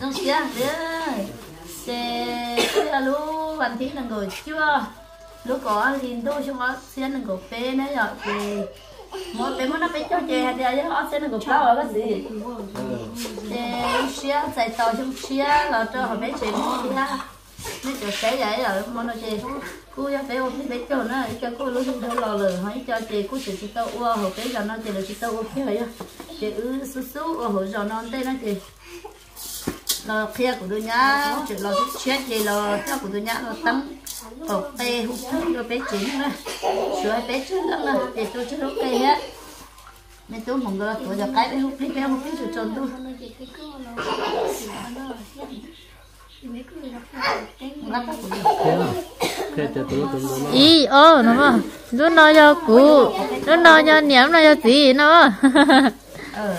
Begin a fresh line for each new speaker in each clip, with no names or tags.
đông xía đấy xe cái alo hoàn thiện là người, chưa? Lúc có thì tôi chung có xe là người phê nữa rồi. Thì mỗi bé muốn nó bé cho chè hay là họ xía là người phá ở bác sĩ chè xía chạy tàu chung xía là cho họ bé chè mua đi ha mấy chỗ xé vậy rồi muốn nó chè. Cô cho bé ôm bé cho nó cho cô lúc chúng tôi lò lửa, hỏi cho chè, cô chỉ chỉ tao ua, họ bé cho nó chè là chỉ tao ua kia vậy chè ư su su ua hồ giờ non tên nó chè là kia của tôi nhá chỉ là chết gì là theo của tôi nhá là tắm ở tê hút thuốc cho bé chín nữa. Sửa bé chín đó là để tôi cho nó cây á nên tôi mong người tôi giờ cái bé hút đi bé hút
thế cho tôi tôi
ý ô nó mà nó nói cho cụ nó nói cho nhảm nói cho gì nó
ờ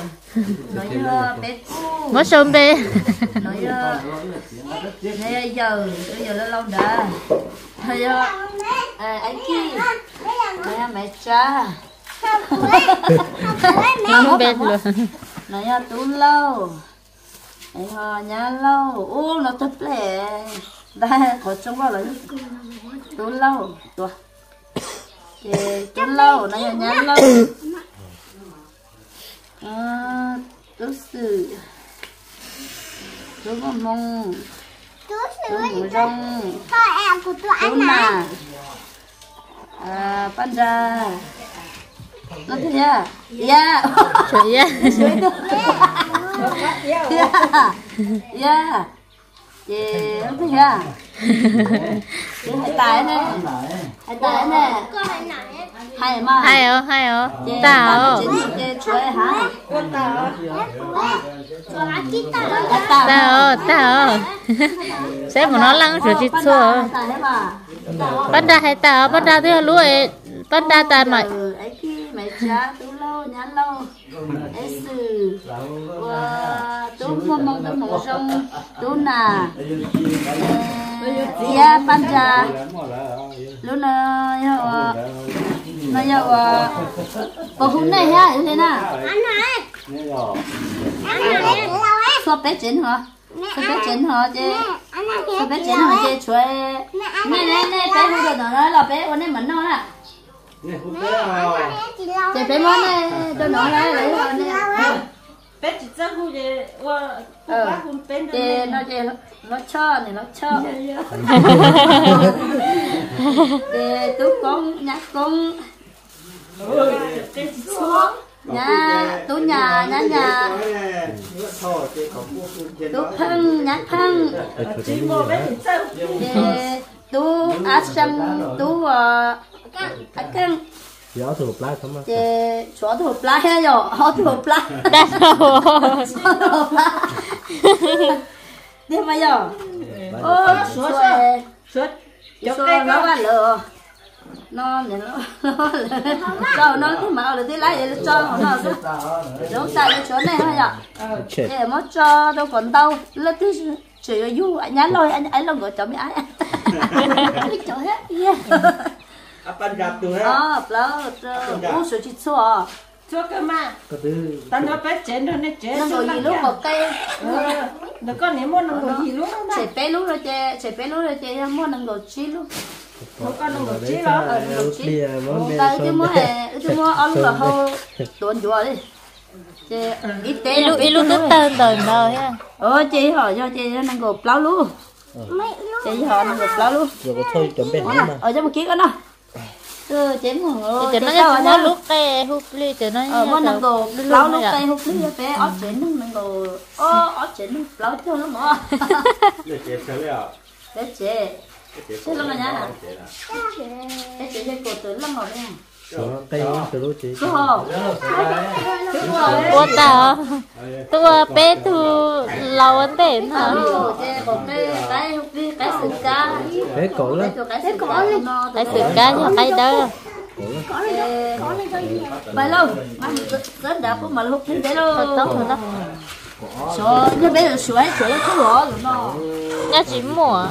nói cu
mất sớm bê
nói cho này giờ bây giờ nó lâu đã. Nói cho à, anh kia nói mẹ cha.
Luôn.
Nói cho tú lâu. Nói cho nhà lâu. Ô nó thật lẹ. Đây có trong vào lấy tú lâu. Tua thì tú lâu nói cho nhà lâu à, tú sự mong
Chú
tú
sửa
mù rong
này
nà à panda nó thế à yeah
ơi
yeah yeah chị nó thế à chị hai tài nè. Hai tài nè hai mà.
Hay ở hay ở
Chị
tao
hả?
Tao
tao tao sẽ một nó lăng rồi chị xua
mà.
Bắt ra hay tao? Bắt ra thế lúa bắt ra ta mày
mẹ cha tú lâu nhắn lâu ấy sư và tú mong tú mong sông tú nà. Dạ panja lúc nó yo nó yo bố hôm nay ha thế nào
Ăn này. Ăn này. Lâu ấy
số bé chín hả? Số bé chín hả
này
số bé chín hả chị chuối này này này bé bây giờ nó là bé hôm nay mình nó là
Chị
bé món này tôi nói là lấy này
bé chỉ chắc hú về qua bác
chị nó chị nó cho này nó cho chị tú con nhắc con. Nhà tú nhà nhà nhà tú phân nhắc phân chị tú á sâm tú ờ á cưng
gió thuộc lá không
chị xóa thủ plá hay rồi họ thủ plá
đã đâu
xóa thủ plá đi mà giờ ô
suốt. cho
xóa
cái
nó
con
là lừa. Nó này nó nó nó cái mạo là thế lấy vậy cho nó giống tại cái chỗ này thôi nhở
chết
để mà cho đâu còn đâu. Là thứ chỉ du anh nhắn lôi anh anh lòng gọi cho mấy ai cái chỗ hết yeah
Apa gặp tụi
ờ lỡ u số chỉ số
cho cái mà.
Có thứ
tao nói bé chén rồi nó chén
nó ngồi gì lúc một cây
nó có nếu muốn nó ngồi gì lúc đó
chạy bé lúc rồi chạy chạy bé lúc rồi chạy mua nó ngồi chi lúc.
Nó có nó ngồi chứ
ta
đó
ờ ngồi chi. cái cái
son
mua hè cái mua ăn là hô tuần chùa đi
ilu ilu tức tên đời đời ha.
Ờ chị hỏi cho chị nó ngồi plau luôn chị hỏi nó ngồi plau luôn
rồi có thôi chuẩn bị hết mà.
ở trong một con nào ừ chị mua rồi.
Cho nó cái mua lúc cái hút ly cho nó
ờ mua nó ngồi
Luôn
plau
rồi
lúc cây hút lý bé ở trên nó ngồi. Ờ ở trên nó plau theo nó mà.
Để chết sớm rồi
để chị Thế lắm rồi nhá. để chị lên cổ tử lắm rồi nha
Đó, lúc
thu lâu ấn tên hả
Ừ, chè một cái cái hút đi cái sừng cá
bé cổ lắm
cái cái cổ lên
cho cái đó
bài lâu mà rất đã có mà hút thế đấy
Thật tốt
luôn
thật tốt
số như bây giờ suối suối nó không rõ rồi nó
Nhá chỉ mùa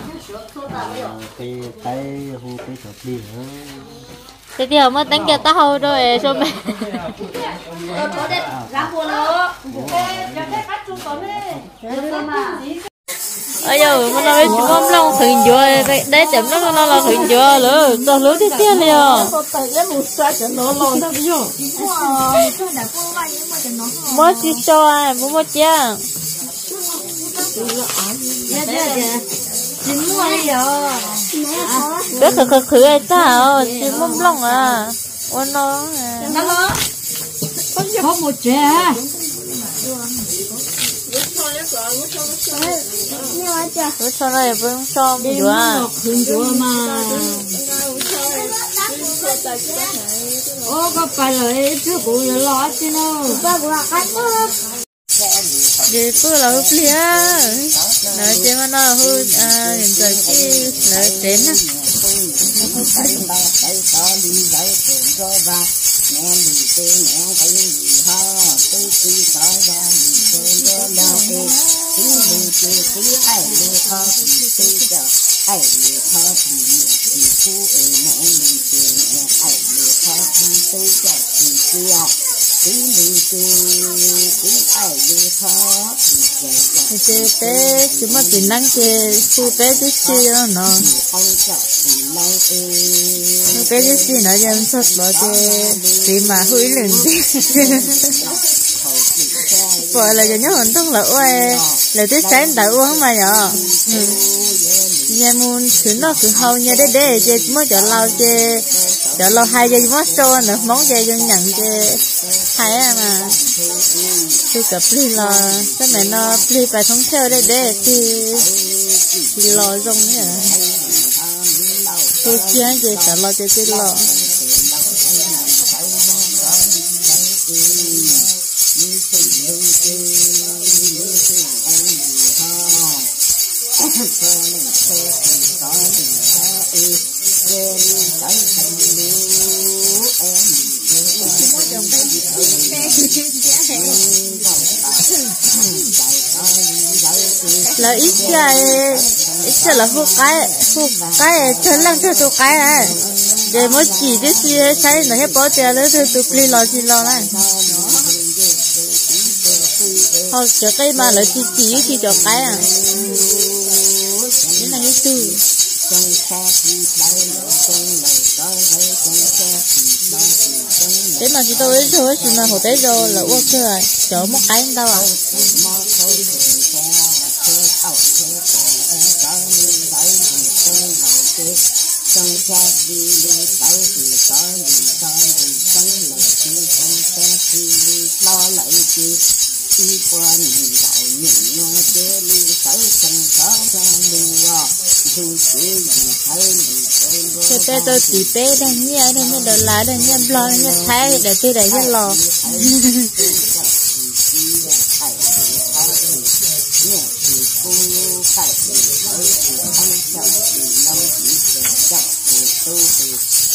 cái cái hú cái chọt đi nữa
Thế thì mới đánh kia tao rồi cho mẹ.
Có đấy ra nó
cho
giờ mà nói chúng mong lòng thuyền chưa vậy đấy chấm nó nó là thuyền chưa lỡ cho lỡ thì tiền liền. Mới chỉ cho ai mới mới chia mua mua chăng biết khử khử khử ai sao? Chỉ mong lòng à? Ôn nó
có một trẻ
tôi cho nó vẫn cho mình chúa
thường chúa mà. Ô có phải là cũng là lo chứ nó
đi bữa là hụp lia nói chuyện mà nó hụp à hiện giờ chi nói chỉ á thì thế thế chỉ bé đó nó khu bé chút nó dám sốt bỏ cái gì mà hủy lên gọi là cho nhớ hồn thông là ôi là tới sáng tại uống mà nhỏ nhà muốn thứ nó cứ hầu nhà để để chơi mới cho lâu chơi cho lâu hai chơi mới show nữa món chơi cho nhận chơi hay à mà tôi gặp pli là cái này nó pli phải thống theo để để thì thì lo rong nữa tôi chia chơi cho lo chơi chơi lo là ít cái ít là phụ cái phụ cái chân lăng cho tụ cái à để mỗi chỉ để hết cái nó hết bỏ tiền nữa thì tụ pli lo gì lo này. Họ cho cái mà là chỉ chỉ thì cho cái à. Cái này hết từ thế mà chị tôi thôi chỉ mà hồi tới rồi là ok rồi chỗ một cái đâu à? Thế tế tôi tỉ bé đây nhé, đây nhé, đồ lá, đây nhé, lo, đây nhé, thái, để tôi để nhé,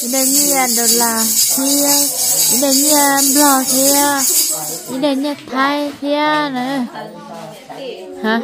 Rồi nó đây như là đồ là kia. Đây như bò kia. Đây như thai kia nữa hả?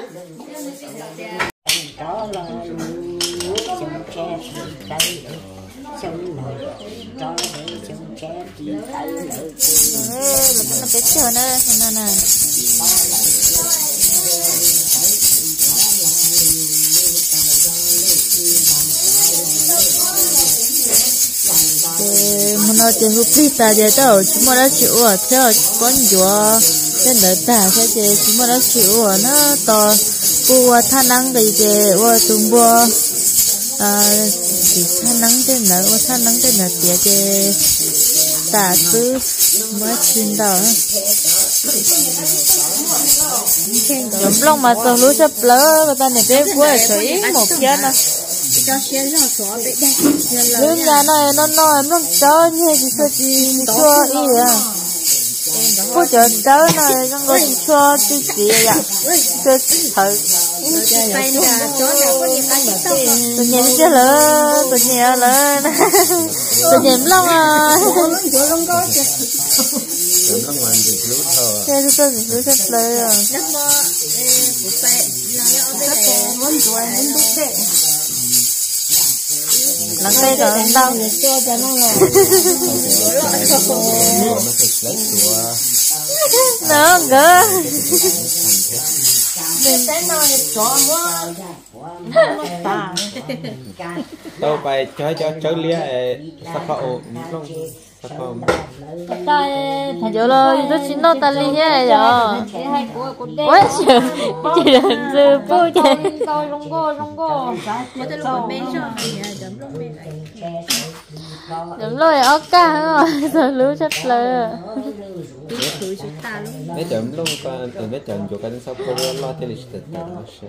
Nó chỉ hút ta giờ tao, chúng mà đã chịu à theo con chúa. Trên đời ta sẽ thì chúng mà đã chịu nó to. Bùa tha năng cái gì bùa tung bùa à chỉ tha năng trên nợ bùa tha năng trên nợ tiệt cái ta cứ mới xin đầu giống lòng mà tao lúa sắp lỡ người ta này cái quê sấy một chân à Lương nhà này nó nói nó cho như gì sao gì cho ý à
不就走呢，让我去说自己呀，这头。tôi nhìn chưa lớn tôi nhìn lớn tôi nhìn lông à
Đừng có ngoan được lúc thôi
thế tôi tôi tôi sẽ lời à nắng
Nó phải lấy chùa
nó gỡ
tao phải cho cho cháu lia sắc phao long
tay thành chỗ lo rất xin nó ta li nhé rồi quá trời chỉ là sư bố chơi đúng rồi ốc ca rồi rồi lú chắc lơ
mấy chậm luôn con từ mấy chậm chỗ cái sao phao lo thế nó sẽ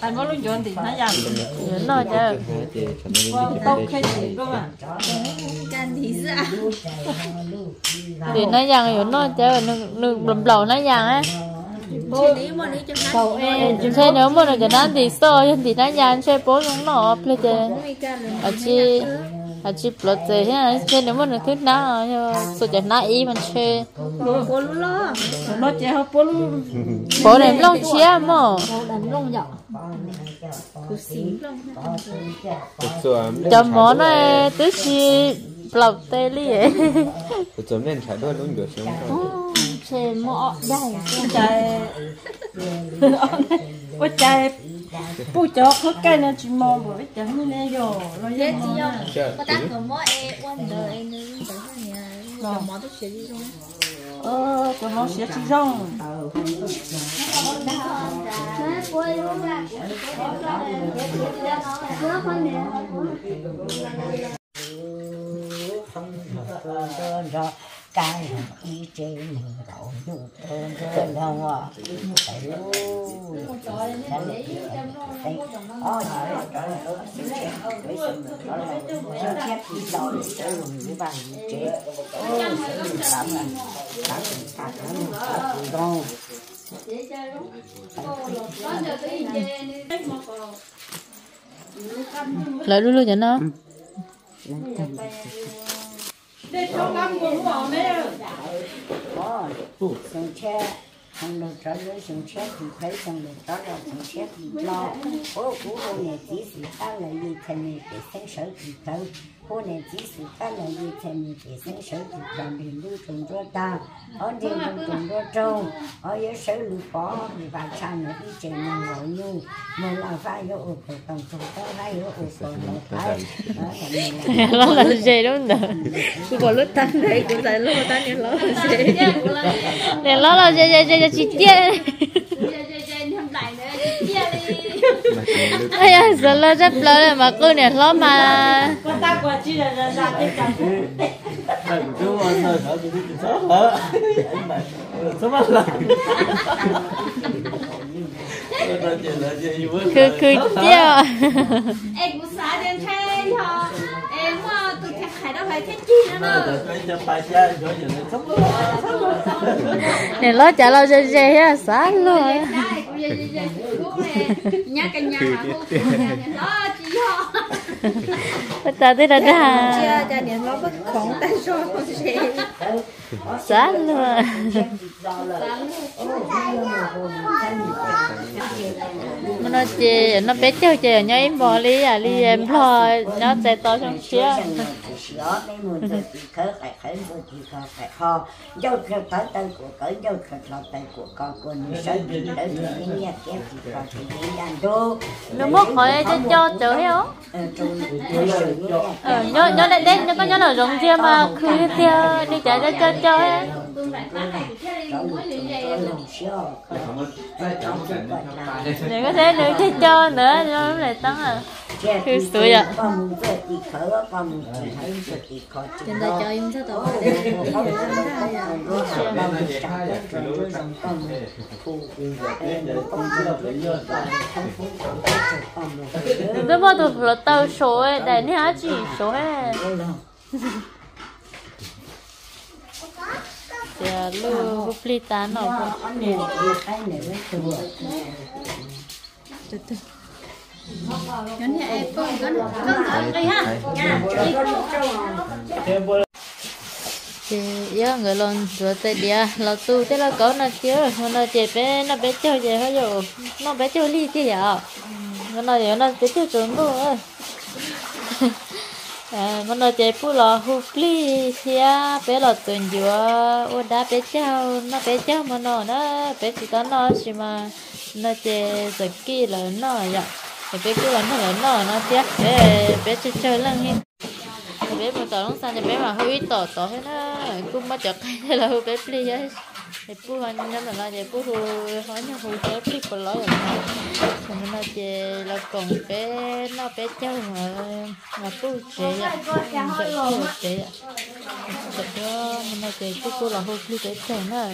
anh có lúc chọn thì nó dần
Nhớ nó chứ
chậm nó đi
tao khai chỉ cơ mà
thì nó dằn nhớ nó chứ nước nước lầm lầu nó dằn á. Thế nếu mà cái นั้น thì sao thì nó dằn chơi bố nó nó plei chứ à chị à chị plei chứ ha thế nếu mà nó thứ nào số cái nãy mình chơi
nó chỉ học bố luôn
bố này long chia mà
thực sự
cho món này tứ chi lầu tê li ấy.
Sự nên phải đôi luôn được xuống
chạy ôi chạy bố cho hết cái này chỉ mong rồi chẳng như này rồi. Rồi
Thế
giờ
chị
mà-
không?
Chưa,
Có tác của mỗi em quan đời em nên phải hỏi nhà Rồi món tôi sẽ đi luôn
ờ tụi nó sẽ chỉ rong
cái ý chế mình đổ được hơn hơn đâu à phải luôn Đấy, đấy. Ôi, trời ơi, trời ơi, siêu chết. Bây giờ mình nói là siêu chết thì đòi để dùng cái bàn chế. Ôi, cảm là cảm cảm cảm thì đâu.
lại luôn luôn cho nó
Ôi, xong chết. Xong rồi trở lại xong chết thì thấy xong rồi trở lại xong chết thì lo. Ô, cú hôn này chỉ sự ta là gì thành này để sáng sở thì thơ. Hôn này chỉ sự ta là gì thành này để sáng sở thì làm liền lưu trùng cho ta. Ở trên lưu trùng cho trâu. Ở dưới sở lưu có thì bà cha nó đi trên nàng gọi nhu. Mà là phải vô ổ cổ tổng thủ ta phải vô ổ cổ tổng phải. Đó là mình là
nó là gì đúng không
cứ có lúc tan đấy cũng phải lúc tan thì lo sẽ
để nó là gì gì rất lớn mà cô này nó mà.
Có ta qua chỉ là ra ra cái cả
Đừng cứ ăn hơi thở thì thích sợ hở Số mắt lại Nó chỉ là gì với
cứ cứ tiêu
Em cũng xả đen thay hả? Em mà tôi thèm khải đâu phải thế chi nữa
để nó trả lời gì gì á sáng luôn
Nhà mà cô Đó chị họ.
Giờ thế là ra
Chia cho nên nó bất khổng tay cho con
luôn. Nó chê, nó bé chơi chơi Nhớ em bỏ lý à lý em lo, nó chạy to trong chia
dâu tay của dâu lọt tay của con nữ thì những nhà thì thì đàn đô
nó mất khỏi cho cho chở hiểu
ờ,
nhớ nhớ lại đến nhớ có nhớ là giống chia mà cứ theo đi chạy ra chân cho
bắt chơi
nào
để có thể nữa cho cho nữa nó lại tăng à.
Rồi thì khó
Chúng ta cho em sao tổ
tôi bao tôi là tàu số ấy ní hả chỉ số ấy thì lưu bút li tán nó
Nhắn nhà em tôi có không có đây ha.
Thì giờ người lần rồi tới dia là tu thế là có nó chưa? Mà nó chỉ bé nó bé chơi gì hết rồi nó bé chơi li chứ vậy? Nó nói nó bé chơi trốn luôn à mà nó chạy phụ lò hụt li thì à bé lò tuần vừa ô, đá bé cháu, nó bé cháu mà nó nó bé chỉ có nó chỉ mà nó chạy giật kia là nó vậy. Thì bé kia là nó là nó nó tiếc bé bé chơi chơi lăng hết bé mà tỏ lông sang thì bé mà hơi tỏ tỏ hết á cũng mà chợt cái là hơi bé pli ấy thì pu hoàn nhân là là thì pu hu hỏi nhau hu bé pli của lối rồi. Thì mình nói chị là còn bé nó bé cháu mà mà pu chị ạ. Bé pu chị ạ. Thật đó mình nói chị pu pu là hu pli bé cháu nó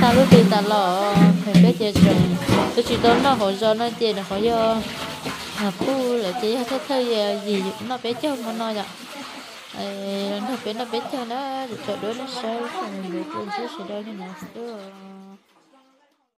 ta lúc đi ta lọ thì bé chị chồng tôi chỉ đó nó hỏi do nó chị là hỏi do à pu là chỉ thấy thấy gì? Nó bé chơi mà nó vậy nó bé nó bé chơi nó chỗ đó nó sao rồi người tôi sẽ đâu như nào